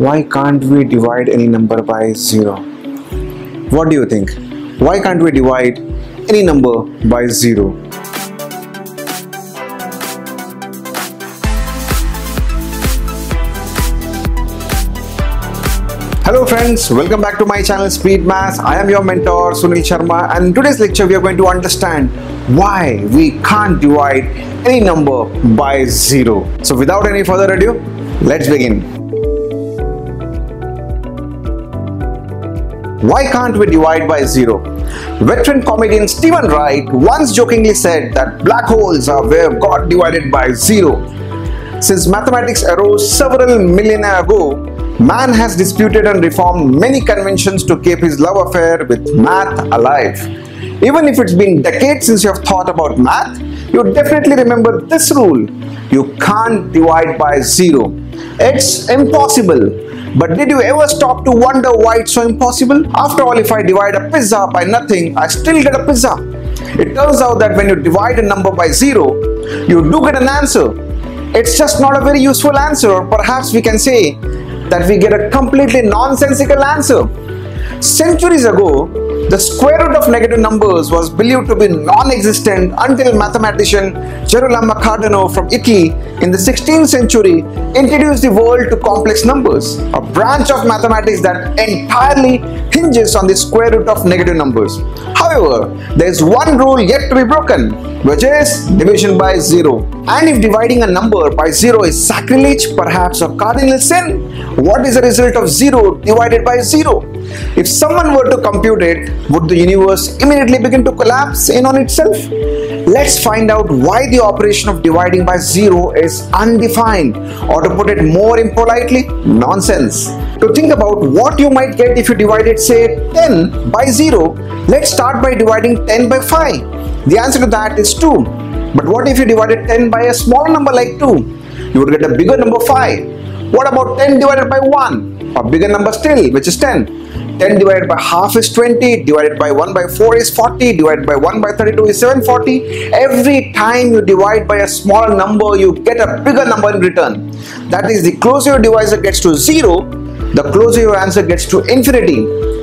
why can't we divide any number by 0? What do you think? Why can't we divide any number by 0? Hello friends, welcome back to my channel Speed Maths. I am your mentor Sunil Sharma and in today's lecture we are going to understand why we can't divide any number by 0. So without any further ado, let's begin. Why can't we divide by 0? Veteran comedian Steven Wright once jokingly said that black holes are where God divided by 0. Since mathematics arose several millennia ago, Man has disputed and reformed many conventions to keep his love affair with math alive. Even if it's been decades since you have thought about math, you definitely remember this rule. You can't divide by zero. It's impossible. But did you ever stop to wonder why it's so impossible? After all, if I divide a pizza by nothing, I still get a pizza. It turns out that when you divide a number by zero, you do get an answer. It's just not a very useful answer, perhaps we can say that we get a completely nonsensical answer. Centuries ago, the square root of negative numbers was believed to be non-existent until mathematician Gerolamo Cardano from Italy in the 16th century introduced the world to complex numbers, a branch of mathematics that entirely hinges on the square root of negative numbers. However, there is one rule yet to be broken, which is division by zero. And if dividing a number by zero is sacrilege, perhaps a cardinal sin, what is the result of zero divided by zero? If someone were to compute it, would the universe immediately begin to collapse in on itself? Let's find out why the operation of dividing by zero is undefined, or to put it more impolitely, nonsense. To think about what you might get if you divided, say, 10 by 0, let's start by dividing 10 by 5. The answer to that is 2. But what if you divided 10 by a small number like 2? You would get a bigger number 5. What about 10 divided by 1? A bigger number still, which is 10. 10 divided by half is 20, divided by 1 by 4 is 40, divided by 1 by 32 is 740. Every time you divide by a smaller number, you get a bigger number in return. That is, the closer your divisor gets to 0, the closer your answer gets to infinity.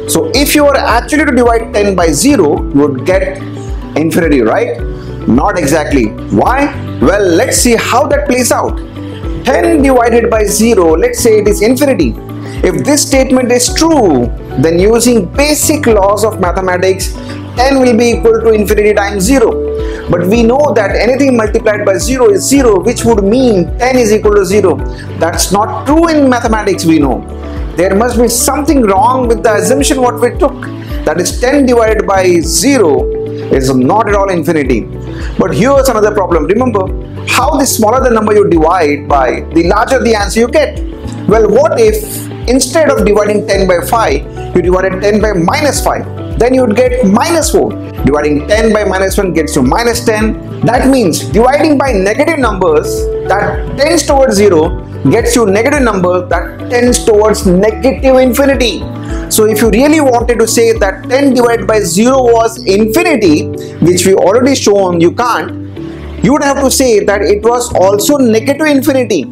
So if you were actually to divide 10 by 0, you would get infinity, right? Not exactly. Why? Well, let's see how that plays out. 10 divided by 0, let's say it is infinity. If this statement is true, then using basic laws of mathematics, 10 will be equal to infinity times 0. But we know that anything multiplied by 0 is 0, which would mean 10 is equal to 0. That's not true in mathematics, we know. There must be something wrong with the assumption what we took. That is 10 divided by 0 is not at all infinity. But here's another problem. Remember, how the smaller the number you divide by, the larger the answer you get. Well, what if instead of dividing 10 by 5 you divided 10 by minus 5 then you would get minus 4 dividing 10 by minus 1 gets you minus 10 that means dividing by negative numbers that tends towards 0 gets you negative number that tends towards negative infinity. So if you really wanted to say that 10 divided by 0 was infinity which we already shown you can't you would have to say that it was also negative infinity.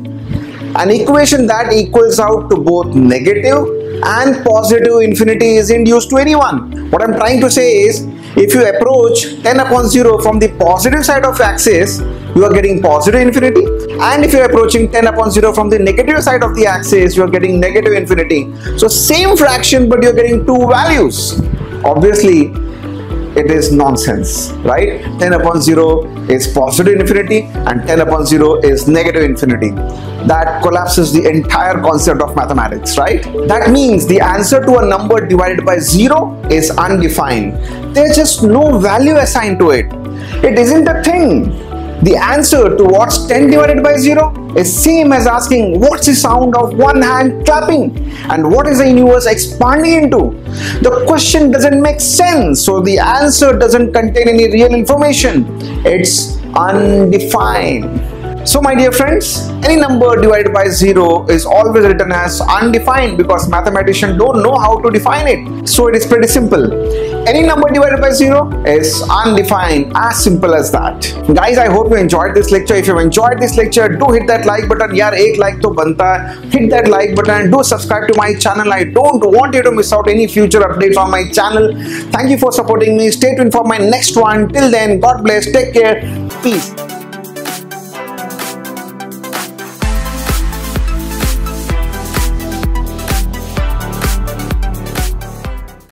An equation that equals out to both negative and positive infinity isn't used to anyone. What I'm trying to say is, if you approach 10 upon 0 from the positive side of axis, you are getting positive infinity. And if you're approaching 10 upon 0 from the negative side of the axis, you are getting negative infinity. So same fraction, but you're getting two values. Obviously, it is nonsense, right? 10 upon 0 is positive infinity and 10 upon 0 is negative infinity. That collapses the entire concept of mathematics, right? That means the answer to a number divided by 0 is undefined. There's just no value assigned to it. It isn't a thing. The answer to what's 10 divided by 0 is same as asking what's the sound of one hand clapping and what is the universe expanding into. The question doesn't make sense so the answer doesn't contain any real information. It's undefined. So my dear friends, any number divided by 0 is always written as undefined because mathematicians don't know how to define it. So it is pretty simple. Any number divided by 0 is undefined, as simple as that. Guys, I hope you enjoyed this lecture. If you enjoyed this lecture, do hit that like button. Yaar, ek like to banta Hit that like button. Do subscribe to my channel. I don't want you to miss out any future updates on my channel. Thank you for supporting me. Stay tuned for my next one. Till then, God bless. Take care. Peace.